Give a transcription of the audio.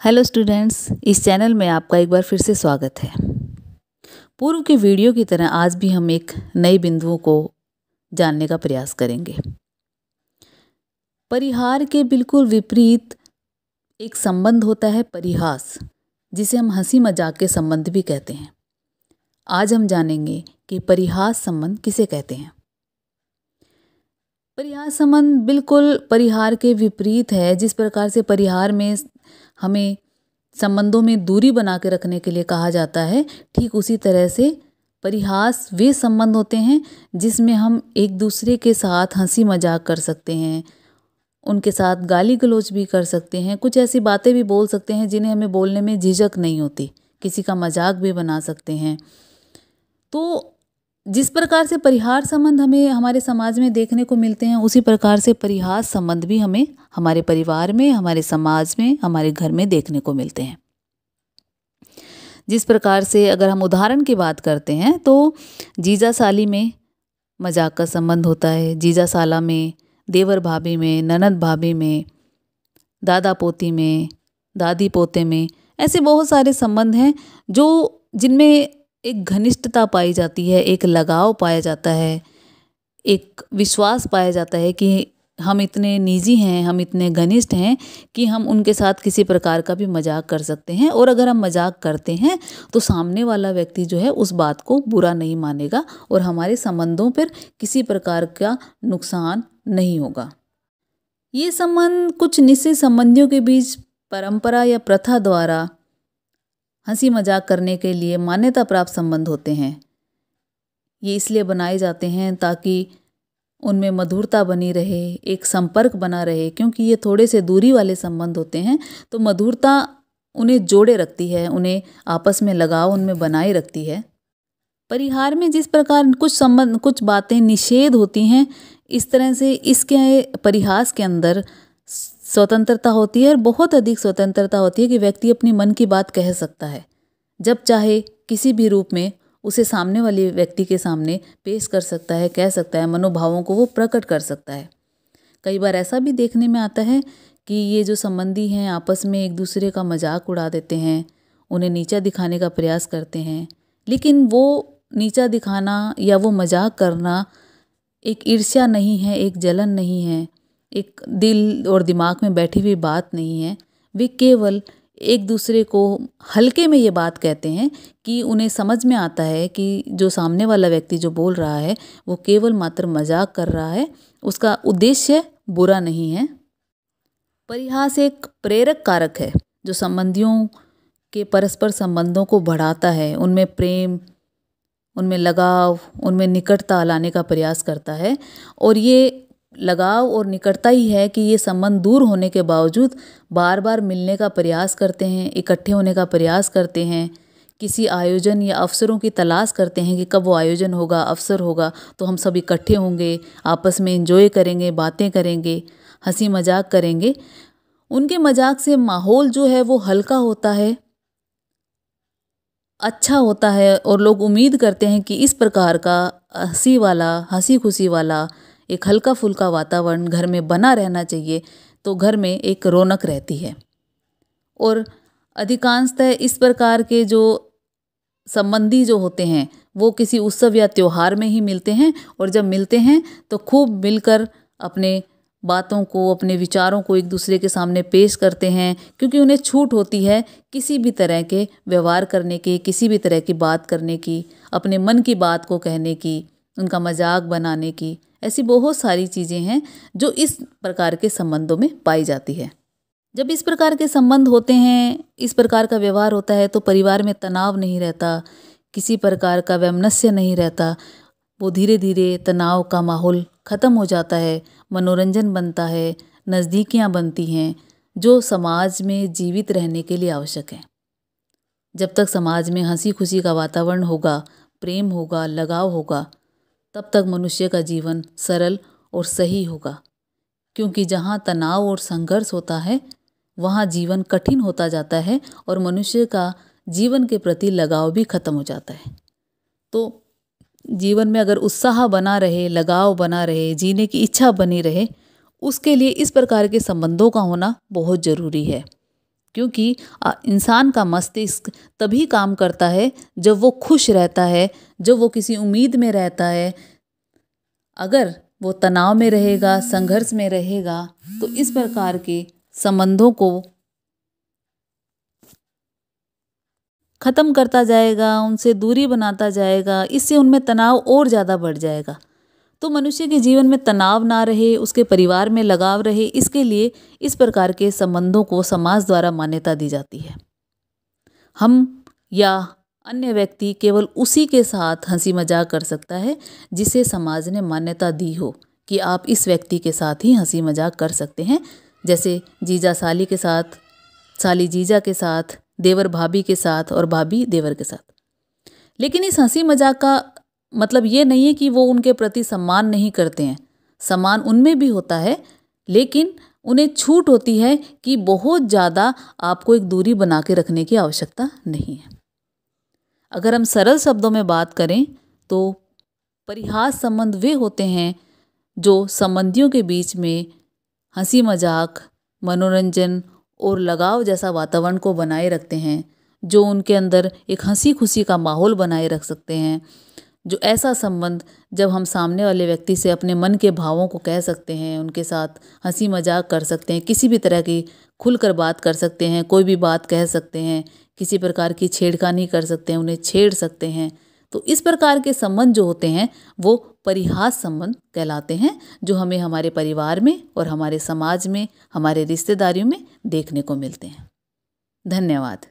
Hello students, इस channel में आपका एक बार फिर से स्वागत है। पूर्व के वीडियो की तरह आज भी हम एक नए बिंदुओं को जानने का प्रयास करेंगे। परिहार के बिल्कुल विपरीत एक संबंध होता है परिहास, जिसे हम हँसी मज़ाक के संबंध भी कहते हैं। आज हम जानेंगे कि परिहास संबंध किसे कहते हैं। परिहास संबंध बिल्कुल परिहार के विपरीत है, जिस प्रकार से परिहार में हमें संबंधों में दूरी बना के रखने के लिए कहा जाता है। ठीक उसी तरह से परिहास वे संबंध होते हैं जिसमें हम एक दूसरे के साथ हँसी मज़ाक कर सकते हैं, उनके साथ गाली गलोच भी कर सकते हैं, कुछ ऐसी बातें भी बोल सकते हैं जिन्हें हमें बोलने में झिझक नहीं होती, किसी का मज़ाक भी बना सकते हैं। तो जिस प्रकार से परिहार संबंध हमें, हमारे समाज में देखने को मिलते हैं, उसी प्रकार से परिहास संबंध भी हमें हमारे परिवार में, हमारे समाज में, हमारे घर में देखने को मिलते हैं। जिस प्रकार से अगर हम उदाहरण की बात करते हैं तो जीजा साली में मज़ाक का संबंध होता है जीजा साला में, देवर भाभी में, ननद भाभी में, दादा पोती में, दादी पोते में, ऐसे बहुत सारे संबंध हैं जो जिनमें एक घनिष्ठता पाई जाती है, एक लगाव पाया जाता है, एक विश्वास पाया जाता है कि हम इतने निजी हैं, हम इतने घनिष्ठ हैं कि हम उनके साथ किसी प्रकार का भी मज़ाक कर सकते हैं और अगर हम मज़ाक करते हैं तो सामने वाला व्यक्ति जो है उस बात को बुरा नहीं मानेगा और हमारे संबंधों पर किसी प्रकार का नुकसान नहीं होगा। ये संबंध कुछ निश्चित संबंधियों के बीच परंपरा या प्रथा द्वारा हँसी मज़ाक करने के लिए मान्यता प्राप्त संबंध होते हैं। ये इसलिए बनाए जाते हैं ताकि उनमें मधुरता बनी रहे, एक संपर्क बना रहे, क्योंकि ये थोड़े से दूरी वाले संबंध होते हैं। तो मधुरता उन्हें जोड़े रखती है, उन्हें आपस में लगाव उनमें बनाए रखती है। परिहार में जिस प्रकार कुछ संबंध, कुछ बातें निषेध होती हैं, इस तरह से इसके परिहास के अंदर स्वतंत्रता होती है और बहुत अधिक स्वतंत्रता होती है कि व्यक्ति अपनी मन की बात कह सकता है। जब चाहे किसी भी रूप में उसे सामने वाले व्यक्ति के सामने पेश कर सकता है, कह सकता है, मनोभावों को वो प्रकट कर सकता है। कई बार ऐसा भी देखने में आता है कि ये जो संबंधी हैं, आपस में एक दूसरे का मज़ाक उड़ा देते हैं, उन्हें नीचा दिखाने का प्रयास करते हैं, लेकिन वो नीचा दिखाना या वो मज़ाक करना एक ईर्ष्या नहीं है, एक जलन नहीं है। एक दिल और दिमाग में बैठी हुई बात नहीं है। वे केवल एक दूसरे को हल्के में ये बात कहते हैं कि उन्हें समझ में आता है कि जो सामने वाला व्यक्ति जो बोल रहा है, वो केवल मात्र मज़ाक कर रहा है। उसका उद्देश्य बुरा नहीं है। परिहास एक प्रेरक कारक है, जो संबंधियों के परस्पर संबंधों को बढ़ाता है। उनमें प्रेम, उनमें लगाव, उनमें निकटता लाने का प्रयास करता है। और ये लगाव और निकटता ही है कि ये संबंध दूर होने के बावजूद बार बार मिलने का प्रयास करते हैं, इकट्ठे होने का प्रयास करते हैं, किसी आयोजन या अवसरों की तलाश करते हैं कि कब वो आयोजन होगा, अवसर होगा तो हम सब इकट्ठे होंगे, आपस में इंजॉय करेंगे, बातें करेंगे, हँसी मज़ाक करेंगे। उनके मज़ाक से माहौल जो है वो हल्का होता है अच्छा होता है और लोग उम्मीद करते हैं कि इस प्रकार का हँसी वाला, हँसी खुशी वाला एक हल्का फुल्का वातावरण घर में बना रहना चाहिए तो घर में एक रौनक रहती है। और अधिकांशतः इस प्रकार के जो संबंधी जो होते हैं, वो किसी उत्सव या त्यौहार में ही मिलते हैं, और जब मिलते हैं तो खूब मिलकर अपने बातों को, अपने विचारों को एक दूसरे के सामने पेश करते हैं, क्योंकि उन्हें छूट होती है किसी भी तरह के व्यवहार करने की, किसी भी तरह की बात करने की, अपने मन की बात को कहने की, उनका मज़ाक बनाने की। ऐसी बहुत सारी चीज़ें हैं जो इस प्रकार के संबंधों में पाई जाती है। जब इस प्रकार के संबंध होते हैं, इस प्रकार का व्यवहार होता है तो परिवार में तनाव नहीं रहता, किसी प्रकार का वैमनस्य नहीं रहता, वो धीरे धीरे तनाव का माहौल ख़त्म हो जाता है, मनोरंजन बनता है, नज़दीकियाँ बनती हैं, जो समाज में जीवित रहने के लिए आवश्यक है। जब तक समाज में हँसी खुशी का वातावरण होगा, प्रेम होगा, लगाव होगा तब तक मनुष्य का जीवन सरल और सही होगा। क्योंकि जहाँ तनाव और संघर्ष होता है, वहाँ जीवन कठिन होता जाता है और मनुष्य का जीवन के प्रति लगाव भी खत्म हो जाता है। तो जीवन में अगर उत्साह बना रहे, लगाव बना रहे, जीने की इच्छा बनी रहे, उसके लिए इस प्रकार के संबंधों का होना बहुत ज़रूरी है। क्योंकि इंसान का मस्तिष्क तभी काम करता है जब वो खुश रहता है, जब वो किसी उम्मीद में रहता है। अगर वो तनाव में रहेगा, संघर्ष में रहेगा तो इस प्रकार के संबंधों को ख़त्म करता जाएगा, उनसे दूरी बनाता जाएगा, इससे उनमें तनाव और ज़्यादा बढ़ जाएगा। तो मनुष्य के जीवन में तनाव ना रहे, उसके परिवार में लगाव रहे, इसके लिए इस प्रकार के संबंधों को समाज द्वारा मान्यता दी जाती है। हम या अन्य व्यक्ति केवल उसी के साथ हँसी मज़ाक कर सकता है जिसे समाज ने मान्यता दी हो कि आप इस व्यक्ति के साथ ही हँसी मज़ाक कर सकते हैं। जैसे जीजा साली के साथ, साली जीजा के साथ, देवर भाभी के साथ और भाभी देवर के साथ। लेकिन इस हँसी मज़ाक का मतलब ये नहीं है कि वो उनके प्रति सम्मान नहीं करते हैं। सम्मान उनमें भी होता है, लेकिन उन्हें छूट होती है कि बहुत ज़्यादा आपको एक दूरी बना के रखने की आवश्यकता नहीं है। अगर हम सरल शब्दों में बात करें तो परिहास संबंध वे होते हैं जो संबंधियों के बीच में हँसी मज़ाक, मनोरंजन और लगाव जैसा वातावरण को बनाए रखते हैं, जो उनके अंदर एक हँसी खुशी का माहौल बनाए रख सकते हैं। जो ऐसा संबंध जब हम सामने वाले व्यक्ति से अपने मन के भावों को कह सकते हैं, उनके साथ हँसी मज़ाक कर सकते हैं, किसी भी तरह की खुलकर बात कर सकते हैं, कोई भी बात कह सकते हैं, किसी प्रकार की छेड़खानी कर सकते हैं, उन्हें छेड़ सकते हैं तो इस प्रकार के संबंध जो होते हैं, वो परिहास संबंध कहलाते हैं, जो हमें हमारे परिवार में और हमारे समाज में, हमारे रिश्तेदारियों में देखने को मिलते हैं। धन्यवाद।